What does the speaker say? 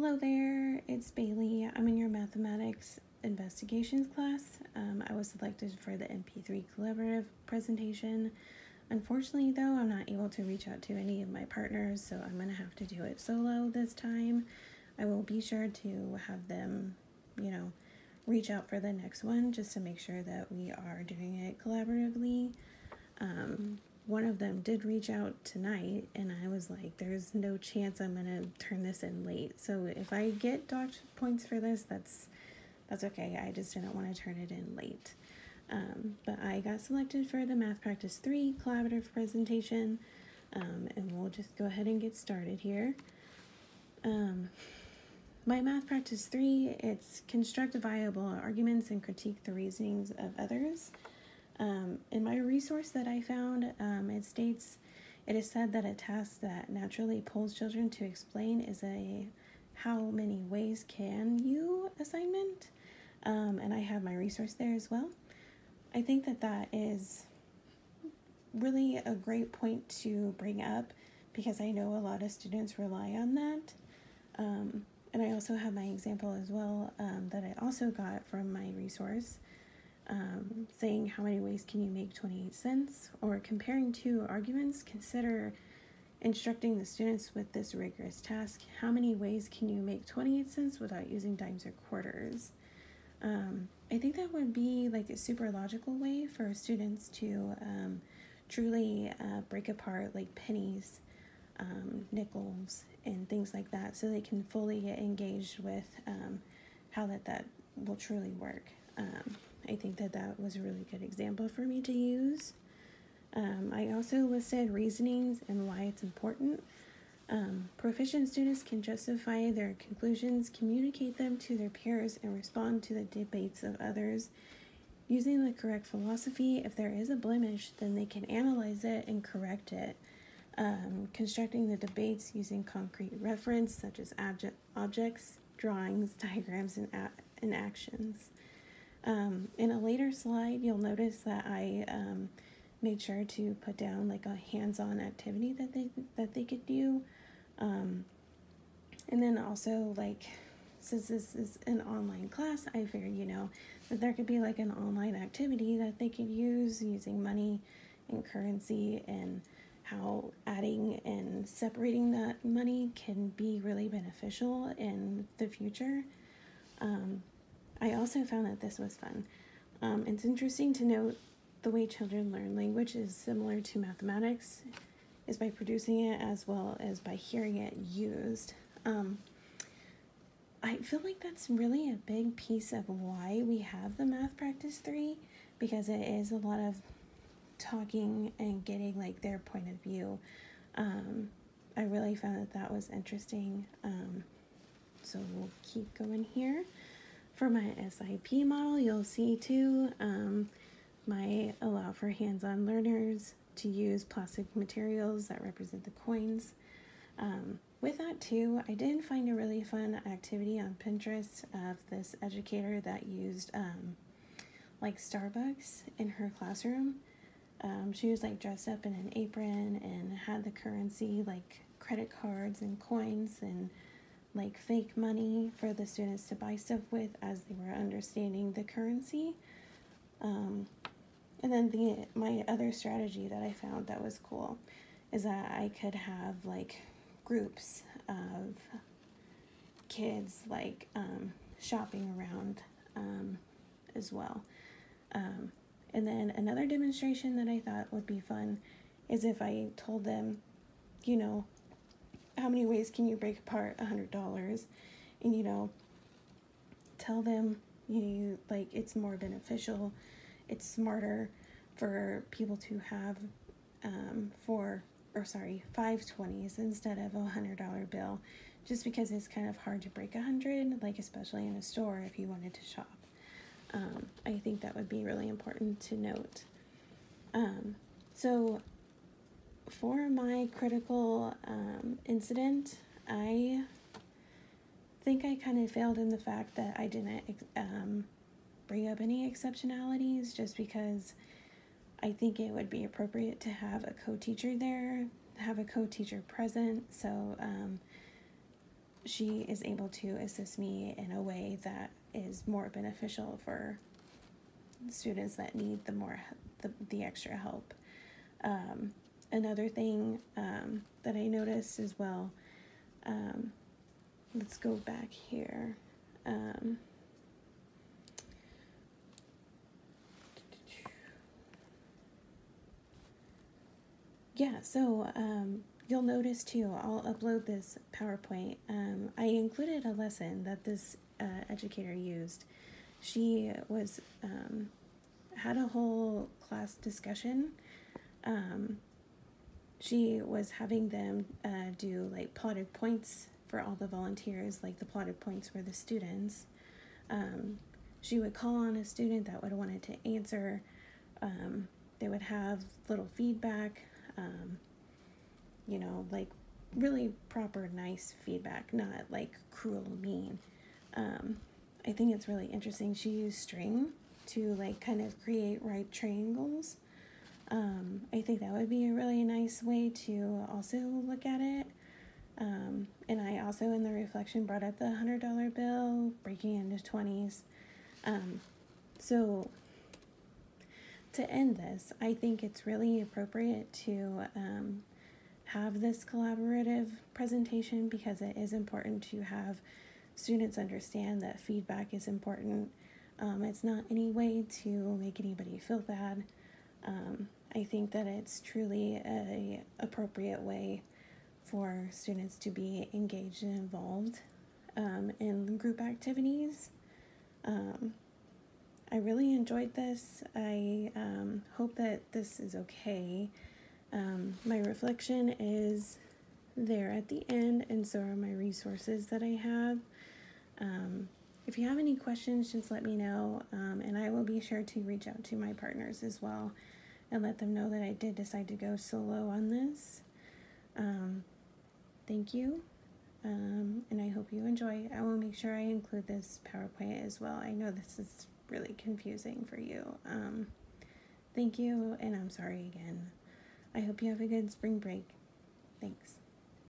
Hello there, it's Baylee. I'm in your mathematics investigations class. Um, I was selected for the MP3 collaborative presentation. Unfortunately, though, I'm not able to reach out to any of my partners, so I'm to have to do it solo this time. I will be sure to have them, you know, reach out for the next one just to make sure that we are doing it collaboratively. Um, one of them did reach out tonight and I was like, there's no chance I'm gonna turn this in late. So if I get docked points for this, that's that's okay. I just didn't want to turn it in late. Um, but I got selected for the Math Practice 3 collaborative presentation. Um, and we'll just go ahead and get started here. Um, my Math Practice 3, it's construct viable arguments and critique the reasonings of others. Um, in my resource that I found, um, it states it is said that a task that naturally pulls children to explain is a how many ways can you assignment. Um, and I have my resource there as well. I think that that is really a great point to bring up because I know a lot of students rely on that. Um, and I also have my example as well um, that I also got from my resource um, saying how many ways can you make 28 cents, or comparing two arguments, consider instructing the students with this rigorous task. How many ways can you make 28 cents without using dimes or quarters? Um, I think that would be like a super logical way for students to um, truly uh, break apart like pennies, um, nickels, and things like that so they can fully get engaged with um, how that, that will truly work. I think that that was a really good example for me to use. Um, I also listed reasonings and why it's important. Um, proficient students can justify their conclusions, communicate them to their peers, and respond to the debates of others. Using the correct philosophy, if there is a blemish, then they can analyze it and correct it. Um, constructing the debates using concrete reference, such as object, objects, drawings, diagrams, and, and actions. Um, in a later slide, you'll notice that I um, made sure to put down like a hands-on activity that they that they could do, um, and then also like since this is an online class, I figured you know that there could be like an online activity that they could use using money and currency and how adding and separating that money can be really beneficial in the future. Um, I also found that this was fun. Um, it's interesting to note the way children learn language is similar to mathematics, is by producing it as well as by hearing it used. Um, I feel like that's really a big piece of why we have the math practice three because it is a lot of talking and getting like their point of view. Um, I really found that that was interesting. Um, so we'll keep going here. For my SIP model, you'll see too um, my allow for hands-on learners to use plastic materials that represent the coins. Um, with that too, I did find a really fun activity on Pinterest of this educator that used um, like Starbucks in her classroom. Um, she was like dressed up in an apron and had the currency like credit cards and coins and like fake money for the students to buy stuff with as they were understanding the currency. Um, and then the my other strategy that I found that was cool is that I could have like groups of kids like um, shopping around um, as well. Um, and then another demonstration that I thought would be fun is if I told them, you know, how many ways can you break apart a hundred dollars? And you know tell them you like it's more beneficial it's smarter for people to have um, for or sorry five twenties instead of a hundred dollar bill just because it's kind of hard to break a hundred like especially in a store if you wanted to shop. Um, i think that would be really important to note. Um, so for my critical um, incident, I think I kind of failed in the fact that I didn't um, bring up any exceptionalities just because I think it would be appropriate to have a co teacher there, have a co teacher present. So um, she is able to assist me in a way that is more beneficial for students that need the more the, the extra help. Um, another thing um, that I noticed as well, um, let's go back here. Um, yeah, so um, you'll notice too, I'll upload this PowerPoint. Um, I included a lesson that this uh, educator used. She was um, had a whole class discussion. Um, she was having them uh, do like plotted points for all the volunteers, like the plotted points were the students. Um, she would call on a student that would wanted to answer. Um, they would have little feedback, um, you know, like really proper, nice feedback, not like cruel, mean. Um, I think it's really interesting. She used string to like kind of create right triangles. Um, I think that would be a really nice way to also look at it. Um, and I also in the reflection brought up the hundred dollar bill breaking into twenties. Um, so to end this, I think it's really appropriate to um, have this collaborative presentation because it is important to have students understand that feedback is important um, it's not any way to make anybody feel bad. Um, I think that it's truly a appropriate way for students to be engaged and involved um, in group activities. Um, I really enjoyed this. I um, hope that this is okay. Um, my reflection is there at the end, and so are my resources that I have. Um, if you have any questions, just let me know, um, and I will be sure to reach out to my partners as well and let them know that I did decide to go solo on this. Um, thank you, um, and I hope you enjoy. I will make sure I include this PowerPoint as well. I know this is really confusing for you. Um, thank you, and I'm sorry again. I hope you have a good spring break. Thanks.